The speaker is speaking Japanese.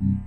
うん。